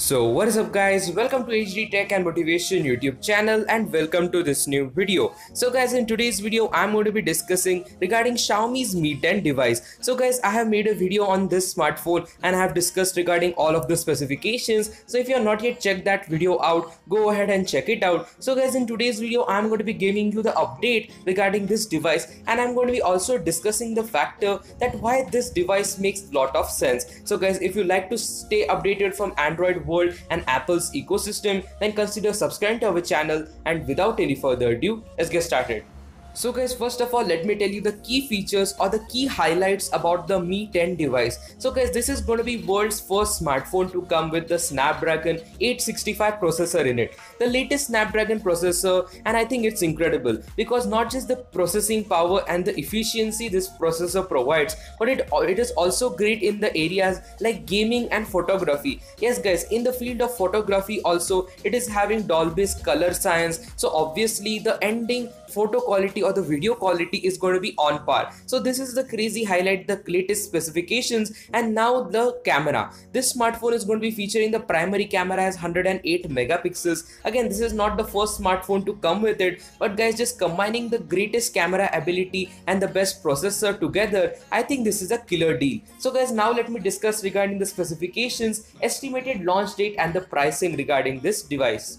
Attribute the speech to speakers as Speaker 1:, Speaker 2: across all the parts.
Speaker 1: So what is up guys welcome to HD Tech and Motivation YouTube channel and welcome to this new video. So guys in today's video I'm going to be discussing regarding Xiaomi's Mi 10 device. So guys I have made a video on this smartphone and I have discussed regarding all of the specifications. So if you have not yet checked that video out go ahead and check it out. So guys in today's video I'm going to be giving you the update regarding this device and I'm going to be also discussing the factor that why this device makes a lot of sense. So guys if you like to stay updated from Android world and Apple's ecosystem, then consider subscribing to our channel and without any further ado, let's get started. So guys, first of all, let me tell you the key features or the key highlights about the Mi 10 device. So guys, this is going to be world's first smartphone to come with the Snapdragon 865 processor in it. The latest Snapdragon processor and I think it's incredible because not just the processing power and the efficiency this processor provides, but it, it is also great in the areas like gaming and photography. Yes guys, in the field of photography also, it is having Dolby's color science. So obviously the ending photo quality or the video quality is going to be on par. So this is the crazy highlight the latest specifications and now the camera. This smartphone is going to be featuring the primary camera as 108 megapixels. Again this is not the first smartphone to come with it but guys just combining the greatest camera ability and the best processor together i think this is a killer deal. So guys now let me discuss regarding the specifications estimated launch date and the pricing regarding this device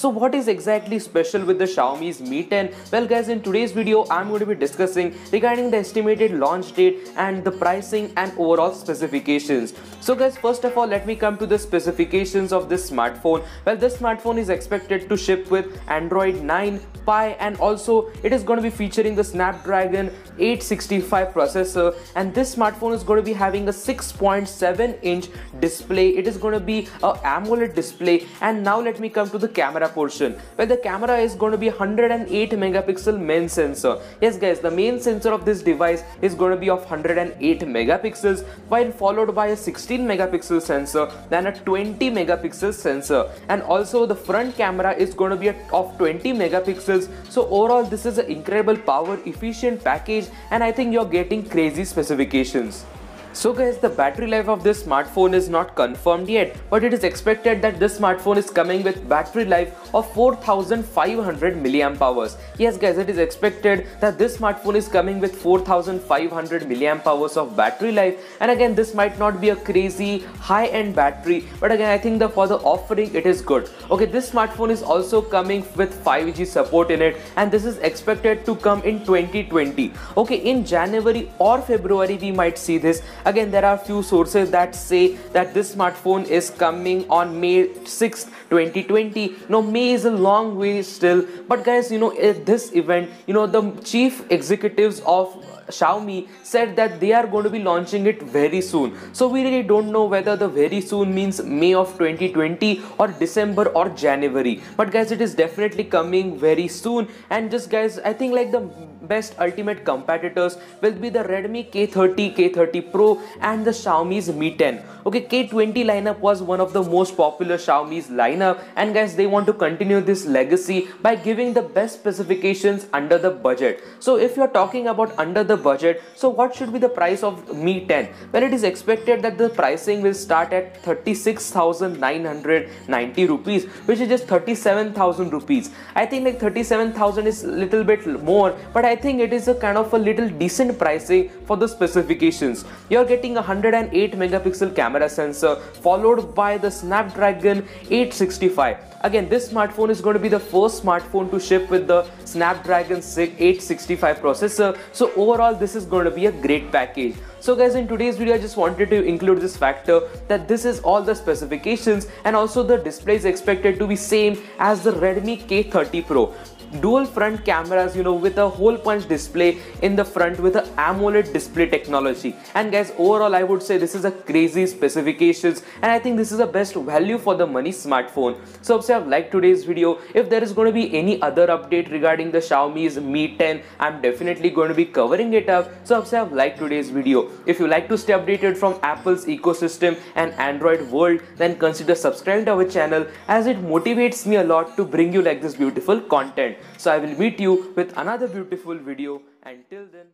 Speaker 1: so what is exactly special with the Xiaomi's Mi 10? Well guys in today's video I'm going to be discussing regarding the estimated launch date and the pricing and overall specifications. So guys first of all let me come to the specifications of this smartphone. Well this smartphone is expected to ship with Android 9 Pie and also it is going to be featuring the Snapdragon 865 processor and this smartphone is going to be having a 6.7 inch display. It is going to be a AMOLED display and now let me come to the camera portion where the camera is going to be 108 megapixel main sensor. Yes guys the main sensor of this device is going to be of 108 megapixels while followed by a 16 megapixel sensor then a 20 megapixel sensor. And also the front camera is going to be of 20 megapixels. So overall this is an incredible power efficient package and i think you're getting crazy specifications so guys, the battery life of this smartphone is not confirmed yet, but it is expected that this smartphone is coming with battery life of 4500 milliamp hours. Yes guys, it is expected that this smartphone is coming with 4500 milliamp hours of battery life and again this might not be a crazy high-end battery but again I think the for the offering it is good. Okay, this smartphone is also coming with 5G support in it and this is expected to come in 2020. Okay, in January or February we might see this Again, there are few sources that say that this smartphone is coming on May 6th, 2020. No, May is a long way still. But guys, you know, at this event, you know, the chief executives of Xiaomi said that they are going to be launching it very soon. So we really don't know whether the very soon means May of 2020 or December or January. But guys, it is definitely coming very soon. And just guys, I think like the best ultimate competitors will be the Redmi K30, K30 Pro and the Xiaomi's Mi 10. Okay, K20 lineup was one of the most popular Xiaomi's lineup and guys they want to continue this legacy by giving the best specifications under the budget. So if you're talking about under the budget, so what should be the price of Mi 10? Well, it is expected that the pricing will start at 36,990 rupees, which is just 37,000 rupees. I think like 37,000 is little bit more, but I think it is a kind of a little decent pricing for the specifications. You're getting a 108 megapixel camera sensor followed by the Snapdragon 865. Again, this smartphone is going to be the first smartphone to ship with the Snapdragon 865 processor. So overall, this is going to be a great package. So guys, in today's video, I just wanted to include this factor that this is all the specifications and also the display is expected to be same as the Redmi K30 Pro dual front cameras you know with a hole punch display in the front with a AMOLED display technology. And guys overall I would say this is a crazy specifications and I think this is the best value for the money smartphone. So if you have liked today's video if there is going to be any other update regarding the Xiaomi's Mi 10 I'm definitely going to be covering it up. So if you have liked today's video if you like to stay updated from Apple's ecosystem and Android world then consider subscribing to our channel as it motivates me a lot to bring you like this beautiful content so I will meet you with another beautiful video. Until then,